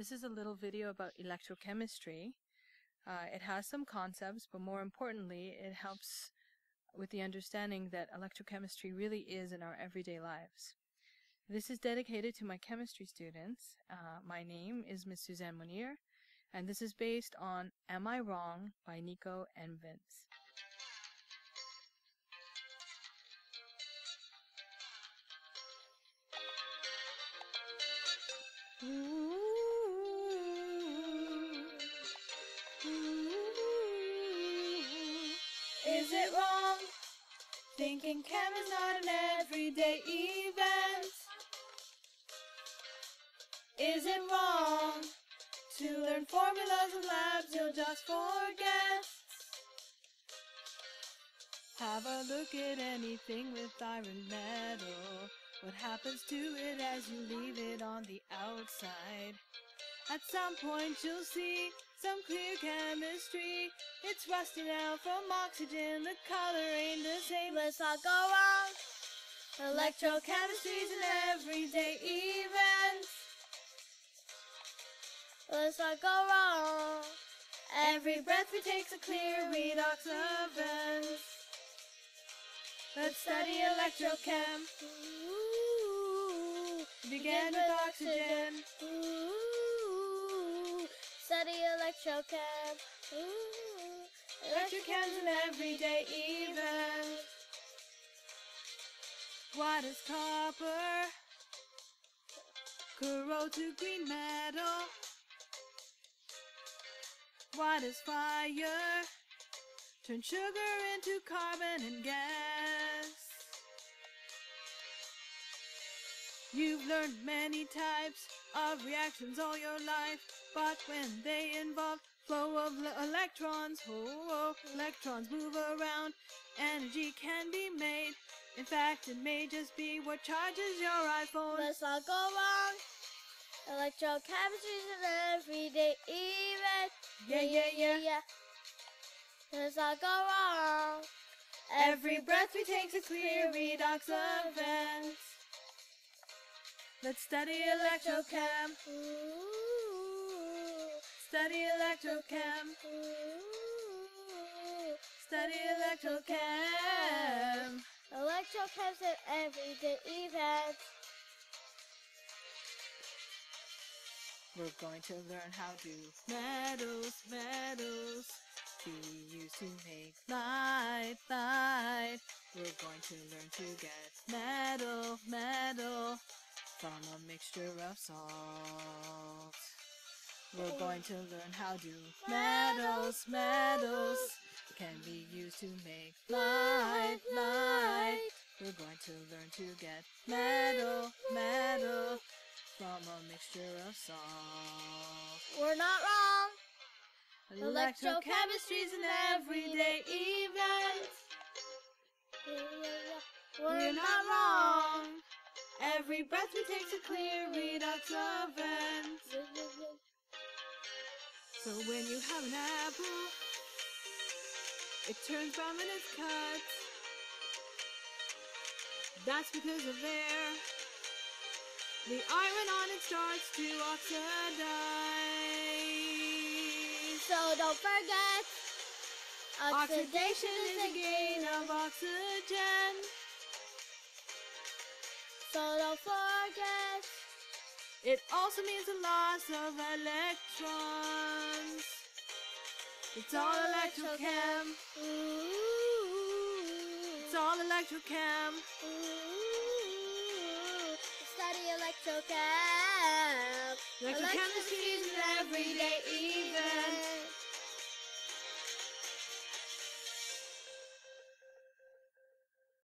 This is a little video about electrochemistry. Uh, it has some concepts, but more importantly, it helps with the understanding that electrochemistry really is in our everyday lives. This is dedicated to my chemistry students. Uh, my name is Ms. Suzanne Monir, and this is based on Am I Wrong by Nico and Vinz. Thinking chem is not an everyday event. Is it wrong to learn formulas in labs you'll just forget? Have a look at anything with iron metal. What happens to it as you leave it on the outside? At some point you'll see some clear chemistry. It's rusting out from oxygen, the color ain't the same. Let's not go wrong. Electrochemistry's an everyday event. Let's not go wrong. Every breath we take's a clear redox event. Let's study electrochem. Ooh, Begin with oxygen. Ooh, electrochem. Ooh, Electrochem's an everyday event. What is copper? Corrode to green metal. What is fire? Turn sugar into carbon and gas. You've learned many types of reactions all your life, but when they involve flow of le- electrons, oh, oh, electrons move around, energy can be made. In fact, it may just be what charges your iPhone. Let's not go wrong. Electrochemistry's an everyday event. Yeah, yeah, yeah. yeah. Let's not go wrong. Every breath we take's a clear redox event. Let's study electrochem, Ooh, study electrochem, ooh. study electrochem. Electrochem's an everyday event. We're going to learn how to metals, metals be used to make light, light. We're going to learn to get metal, metal from a mixture of salts. We're going to learn how to metals, metals can be used to make light, light. We're going to learn to get metal, metal from a mixture of salt. We're not wrong. Electrochemistry's an everyday event. We're not wrong. Every breath we take's a clear redox event. So when you have an apple, it turns brown when it's cut. That's because of air. The iron on it starts to oxidize. So don't forget, Oxidation is a gain of oxygen. So don't forget, It also means a loss of electrons. It's all electrochem. It's all electrochem. study electrochem. Electrochemistry is